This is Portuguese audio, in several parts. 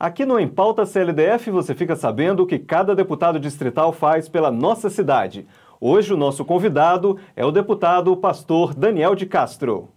Aqui no Em Pauta CLDF você fica sabendo o que cada deputado distrital faz pela nossa cidade. Hoje o nosso convidado é o deputado pastor Daniel de Castro.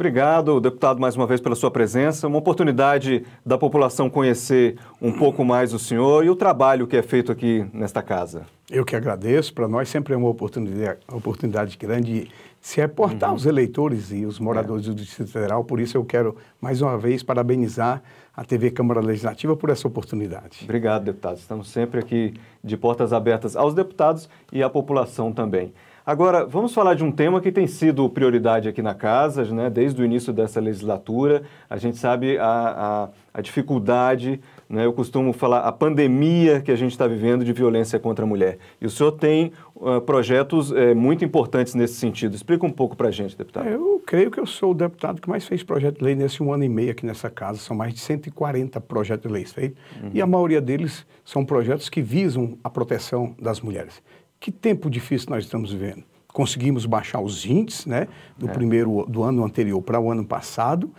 Obrigado, deputado, mais uma vez pela sua presença. Uma oportunidade da população conhecer um pouco mais o senhor e o trabalho que é feito aqui nesta casa. Eu que agradeço. Para nós sempre é uma oportunidade, oportunidade grande se reportar uhum. os eleitores e os moradores é. do Distrito Federal. Por isso eu quero, mais uma vez, parabenizar a TV Câmara Legislativa por essa oportunidade. Obrigado, deputado. Estamos sempre aqui de portas abertas aos deputados e à população também. Agora, vamos falar de um tema que tem sido prioridade aqui na casa, né? desde o início dessa legislatura. A gente sabe a, a, a dificuldade, né? eu costumo falar a pandemia que a gente está vivendo de violência contra a mulher. E o senhor tem uh, projetos uh, muito importantes nesse sentido. Explica um pouco para a gente, deputado. Eu creio que eu sou o deputado que mais fez projeto de lei nesse um ano e meio aqui nessa casa. São mais de 140 projetos de leis feitos. Uhum. E a maioria deles são projetos que visam a proteção das mulheres. Que tempo difícil nós estamos vivendo. Conseguimos baixar os índices né, do é. primeiro do ano anterior para o ano passado,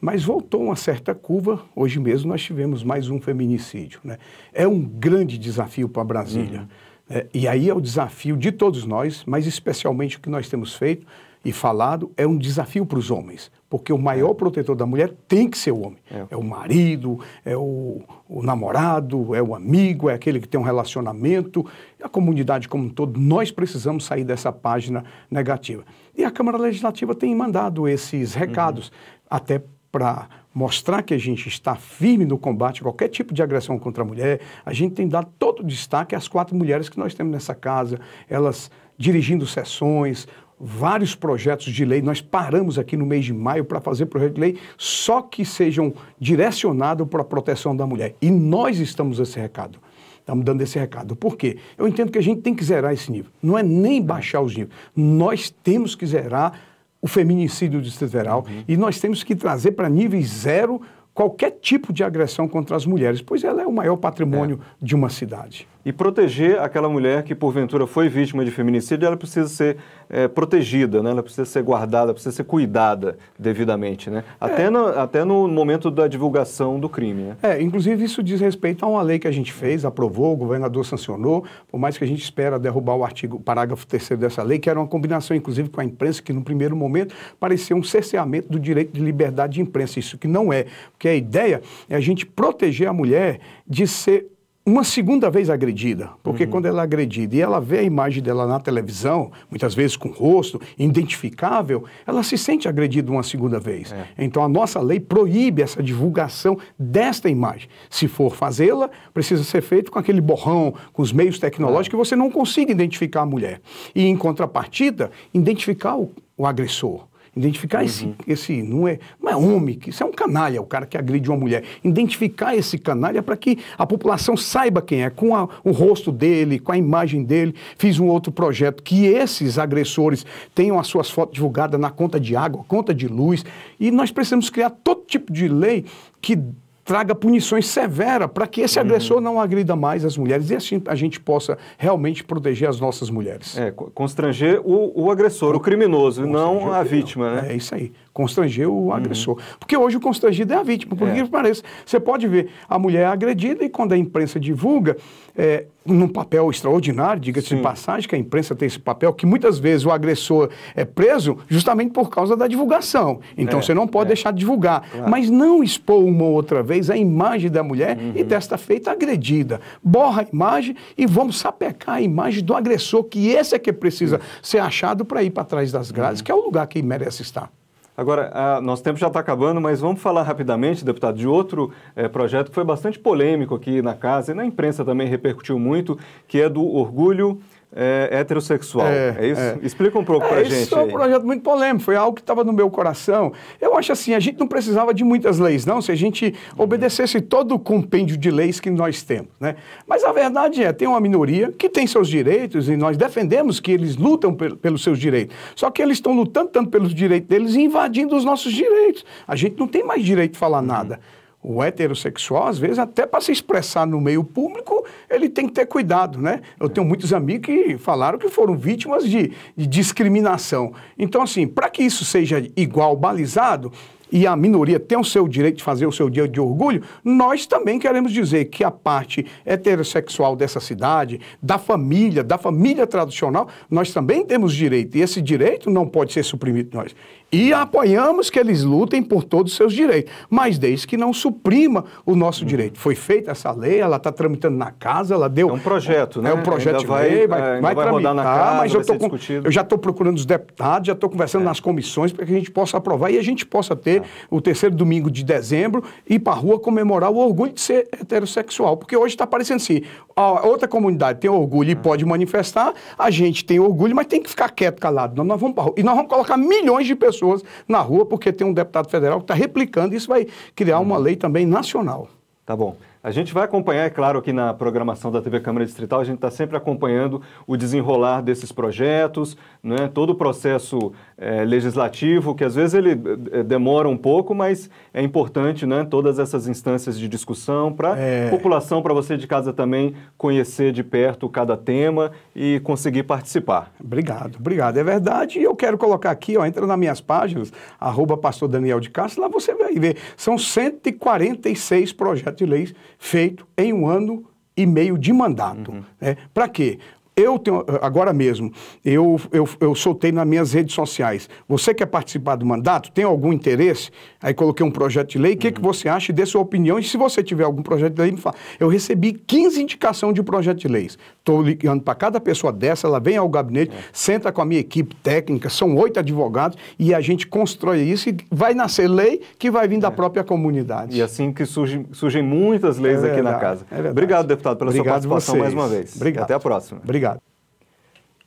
mas voltou uma certa curva. Hoje mesmo nós tivemos mais um feminicídio. Né? É um grande desafio para Brasília. Uhum. É, e aí é o desafio de todos nós, mas especialmente o que nós temos feito e falado, é um desafio para os homens, porque o maior é. protetor da mulher tem que ser o homem. É, é o marido, é o, o, namorado, é o amigo, é aquele que tem um relacionamento, a comunidade como um todo. Nós precisamos sair dessa página negativa. E a Câmara Legislativa tem mandado esses recados, uhum. até para mostrar que a gente está firme no combate a qualquer tipo de agressão contra a mulher. A gente tem dado todo o destaque às quatro mulheres que nós temos nessa casa, elas dirigindo sessões, vários projetos de lei. Nós paramos aqui no mês de maio para fazer projetos de lei só que sejam direcionados para a proteção da mulher. E nós estamos esse recado. Estamos dando esse recado. Por quê? Eu entendo que a gente tem que zerar esse nível. Não é nem baixar os níveis. Nós temos que zerar o feminicídio do Distrito Federal uhum. e nós temos que trazer para níveis zero qualquer tipo de agressão contra as mulheres, pois ela é o maior patrimônio é. de uma cidade e proteger aquela mulher que porventura foi vítima de feminicídio, ela precisa ser é, protegida, né? ela precisa ser guardada, precisa ser cuidada devidamente, né? Até, é. no, até no momento da divulgação do crime. Né? É, inclusive isso diz respeito a uma lei que a gente fez, aprovou, o governador sancionou, por mais que a gente espera derrubar o artigo, parágrafo terceiro dessa lei, que era uma combinação inclusive com a imprensa, que no primeiro momento parecia um cerceamento do direito de liberdade de imprensa, isso que não é, porque a ideia é a gente proteger a mulher de ser uma segunda vez agredida, porque uhum. quando ela é agredida e ela vê a imagem dela na televisão, muitas vezes com rosto identificável, ela se sente agredida uma segunda vez. É. Então a nossa lei proíbe essa divulgação desta imagem. Se for fazê-la, precisa ser feito com aquele borrão, com os meios tecnológicos é. que você não consiga identificar a mulher. E em contrapartida, identificar o, o agressor. Identificar uhum. esse, esse não, é, não é homem, isso é um canalha, o cara que agride uma mulher. Identificar esse canalha para que a população saiba quem é, com a, o rosto dele, com a imagem dele. Fiz um outro projeto que esses agressores tenham as suas fotos divulgadas na conta de água, conta de luz. E nós precisamos criar todo tipo de lei que traga punições severas para que esse uhum. agressor não agrida mais as mulheres e assim a gente possa realmente proteger as nossas mulheres. É, constranger o, o agressor, o, o criminoso, e não a vítima, né? É isso aí constranger o uhum. agressor. Porque hoje o constrangido é a vítima, por é. que pareça. Você pode ver a mulher agredida e quando a imprensa divulga, é, num papel extraordinário, diga-se de passagem, que a imprensa tem esse papel, que muitas vezes o agressor é preso justamente por causa da divulgação. Então é, você não pode é. deixar de divulgar. Claro. Mas não expor uma outra vez a imagem da mulher uhum. e desta feita agredida. Borra a imagem e vamos sapecar a imagem do agressor, que esse é que precisa uhum. ser achado para ir para trás das grades, uhum. que é o lugar que merece estar. Agora, a, nosso tempo já está acabando, mas vamos falar rapidamente, deputado, de outro é, projeto que foi bastante polêmico aqui na casa e na imprensa também repercutiu muito, que é do orgulho é, heterossexual. É, é isso? É. Explica um pouco é, para a gente. Isso foi um projeto muito polêmico, foi algo que estava no meu coração. Eu acho assim, a gente não precisava de muitas leis, não, se a gente uhum. obedecesse todo o compêndio de leis que nós temos. Né? Mas a verdade é, tem uma minoria que tem seus direitos e nós defendemos que eles lutam pelos seus direitos. Só que eles estão lutando tanto pelos direitos deles e invadindo os nossos direitos. A gente não tem mais direito de falar uhum. nada. O heterossexual, às vezes, até para se expressar no meio público, ele tem que ter cuidado, né? Eu tenho muitos amigos que falaram que foram vítimas de, de discriminação. Então, assim, para que isso seja igual, balizado, e a minoria tem o seu direito de fazer o seu dia de orgulho, nós também queremos dizer que a parte heterossexual dessa cidade, da família, da família tradicional, nós também temos direito. E esse direito não pode ser suprimido nós. E apoiamos que eles lutem por todos os seus direitos, mas desde que não suprima o nosso uhum. direito. Foi feita essa lei, ela está tramitando na casa, ela deu. É um projeto, né? É um projeto de lei, vai, vai, vai, vai tramitar, na casa, mas eu, tô com, eu já estou procurando os deputados, já estou conversando é. nas comissões para que a gente possa aprovar e a gente possa ter o terceiro domingo de dezembro ir para a rua comemorar o orgulho de ser heterossexual. Porque hoje está parecendo assim: a outra comunidade tem orgulho e é. pode manifestar, a gente tem orgulho, mas tem que ficar quieto, calado. Nós, nós vamos para rua. E nós vamos colocar milhões de pessoas pessoas na rua, porque tem um deputado federal que está replicando, isso vai criar uma lei também nacional. Tá bom. A gente vai acompanhar, é claro, aqui na programação da TV Câmara Distrital, a gente está sempre acompanhando o desenrolar desses projetos, né, todo o processo é, legislativo, que às vezes ele é, demora um pouco, mas é importante né, todas essas instâncias de discussão para a é... população, para você de casa também conhecer de perto cada tema e conseguir participar. Obrigado, obrigado. É verdade. E eu quero colocar aqui, ó, entra nas minhas páginas, arroba pastor Daniel de Castro, lá você vai ver. São 146 projetos de leis feito em um ano e meio de mandato. Uhum. Né? Para quê? Eu tenho, agora mesmo, eu, eu, eu soltei nas minhas redes sociais. Você quer participar do mandato? Tem algum interesse? Aí coloquei um projeto de lei. O que, que uhum. você acha? Dê sua opinião. E se você tiver algum projeto de lei, me fala. Eu recebi 15 indicações de projeto de leis. Estou ligando para cada pessoa dessa, ela vem ao gabinete, é. senta com a minha equipe técnica, são oito advogados, e a gente constrói isso e vai nascer lei que vai vir da é. própria comunidade. E assim que surgem, surgem muitas leis é aqui na casa. É Obrigado, deputado, pela Obrigado sua participação mais uma vez. Obrigado. Até a próxima. Obrigado.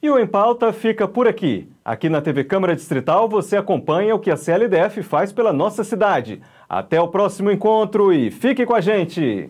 E o Em Pauta fica por aqui. Aqui na TV Câmara Distrital você acompanha o que a CLDF faz pela nossa cidade. Até o próximo encontro e fique com a gente!